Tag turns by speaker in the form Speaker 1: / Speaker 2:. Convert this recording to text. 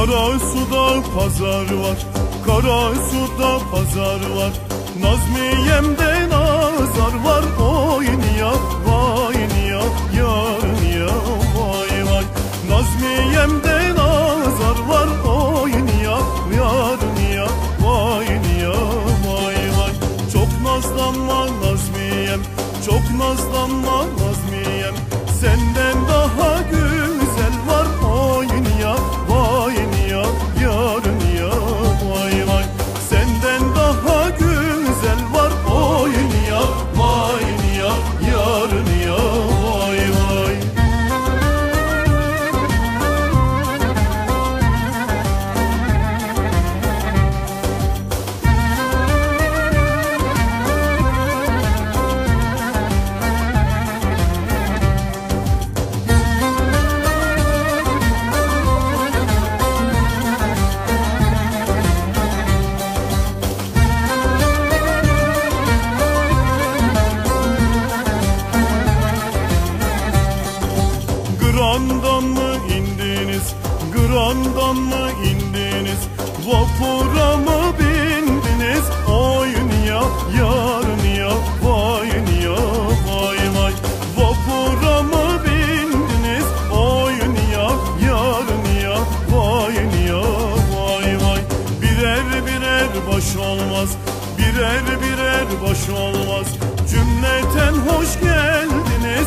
Speaker 1: Kara suda pazar var Kara suda pazar var. Nazmiyemde nazar var Oyun ya vay ya yarın ya vay vay Nazmiyemde nazar var Oyun ya yarın ya vay ya vay vay Çok nazlanma Nazmiyem Çok nazlanma Nazmiyem. Senden daha güzel Grandan mı indiniz, grandan mı indiniz? Vapura mı bindiniz, oyun ya, yarın ya Vayın ya, vay vay Vapura mı bindiniz, oyun ya, yarın ya Vayın ya, vay vay Birer birer baş olmaz, birer birer baş olmaz. Cümleten hoş geldiniz